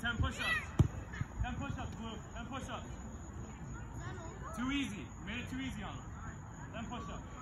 10 push-ups. 10 push-ups, Blue. 10 push-ups. Too easy. You made it too easy on them. 10 push-ups.